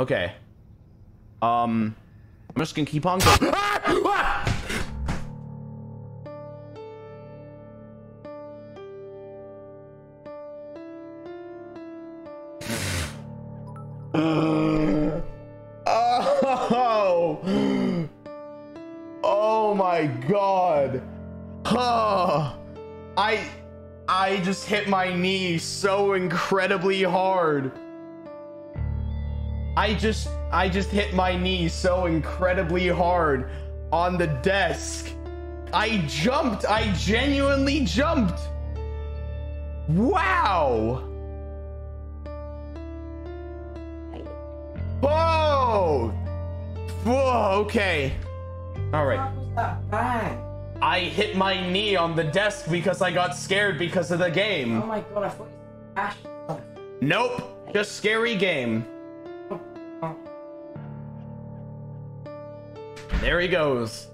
Okay. Um, I'm just gonna keep on going. oh! Oh my god! Huh. I I just hit my knee so incredibly hard. I just I just hit my knee so incredibly hard on the desk. I jumped. I genuinely jumped. Wow. Whoa. Whoa, okay. All right. What was that bang? I hit my knee on the desk because I got scared because of the game. Oh my god, I thought you smashed. Nope. Just scary game. There he goes.